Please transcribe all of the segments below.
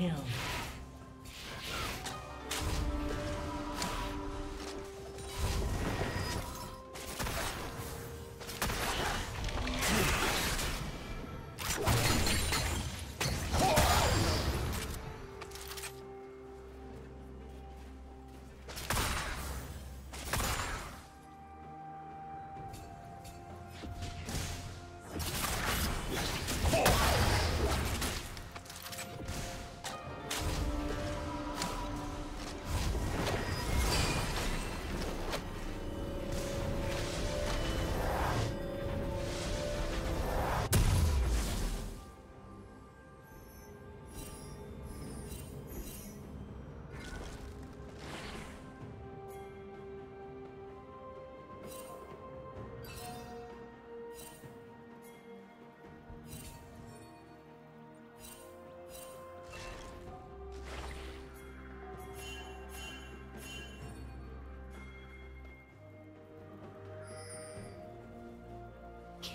kill.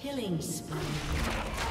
Killing spree.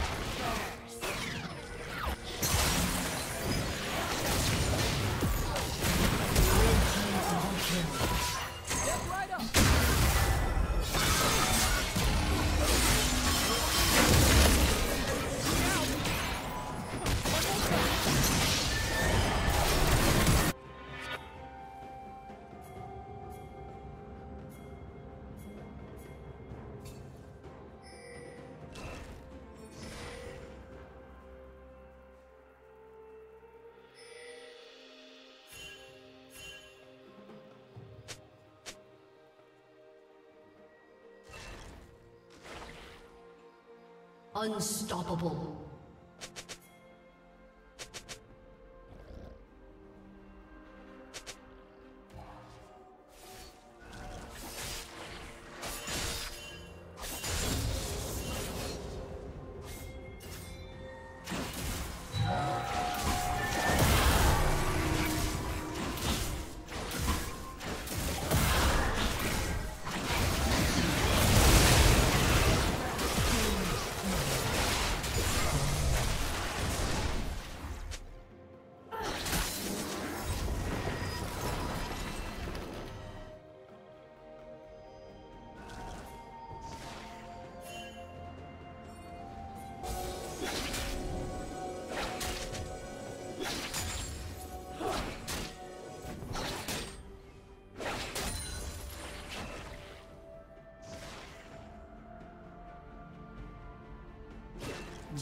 Unstoppable.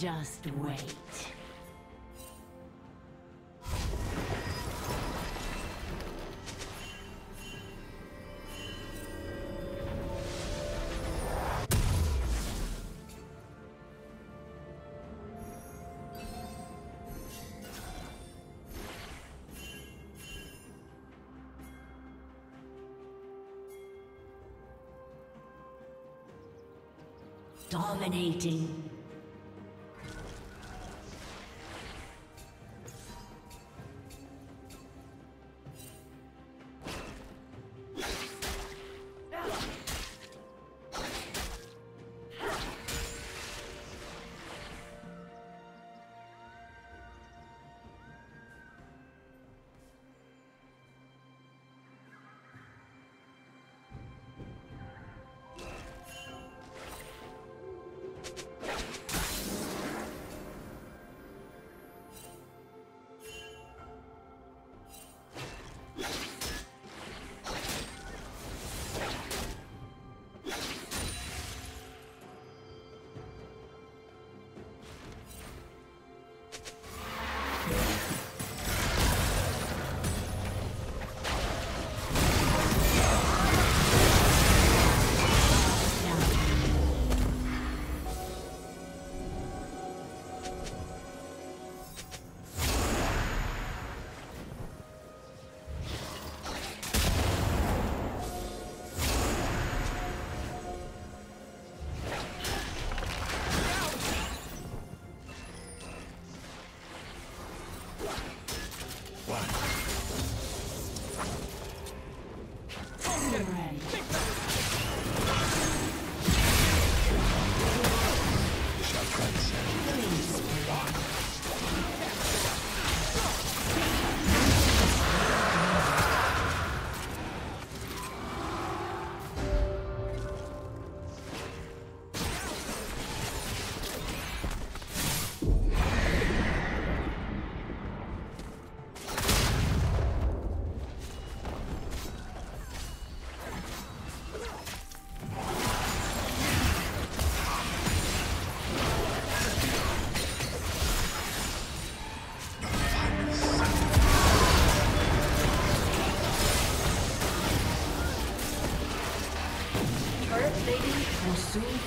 Just wait. Dominating.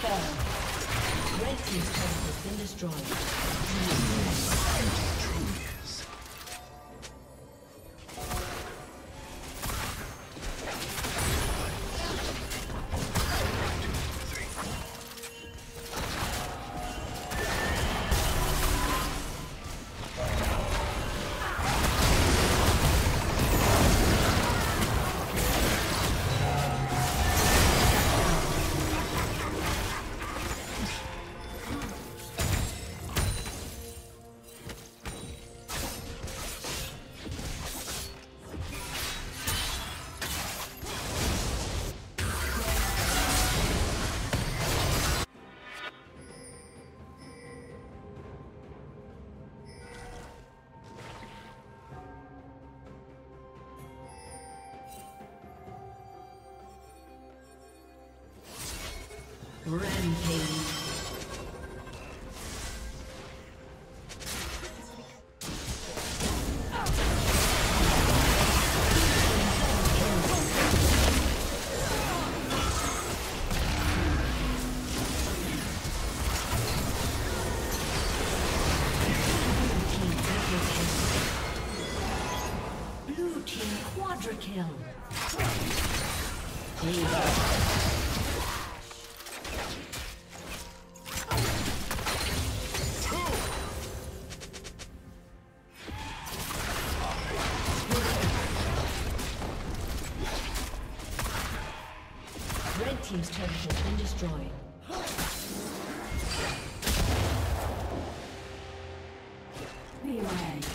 Burn. Red Team's turret has been destroyed. kill. Danger. team's turret has been destroyed. Beware.